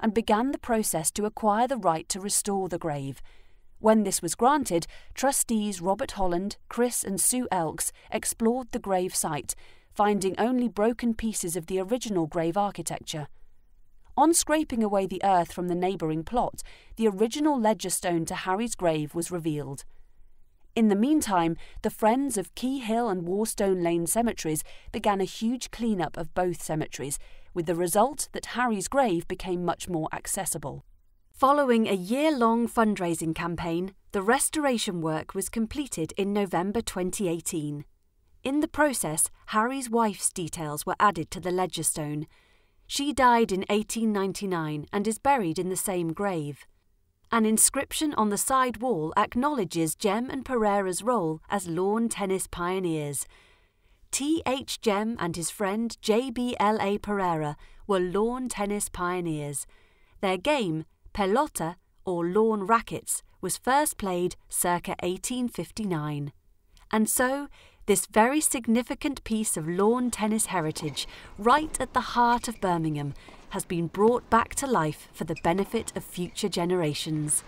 and began the process to acquire the right to restore the grave. When this was granted, trustees Robert Holland, Chris, and Sue Elks explored the grave site, finding only broken pieces of the original grave architecture. On scraping away the earth from the neighbouring plot, the original ledger stone to Harry's grave was revealed. In the meantime, the Friends of Key Hill and Warstone Lane cemeteries began a huge clean-up of both cemeteries, with the result that Harry's grave became much more accessible. Following a year long fundraising campaign, the restoration work was completed in November 2018. In the process, Harry's wife's details were added to the ledger stone. She died in 1899 and is buried in the same grave. An inscription on the side wall acknowledges Gem and Perera's role as lawn tennis pioneers. T. H. Gem and his friend J. B. L. A. Pereira were lawn tennis pioneers. Their game, pelota, or lawn rackets, was first played circa 1859. And so, this very significant piece of lawn tennis heritage, right at the heart of Birmingham, has been brought back to life for the benefit of future generations.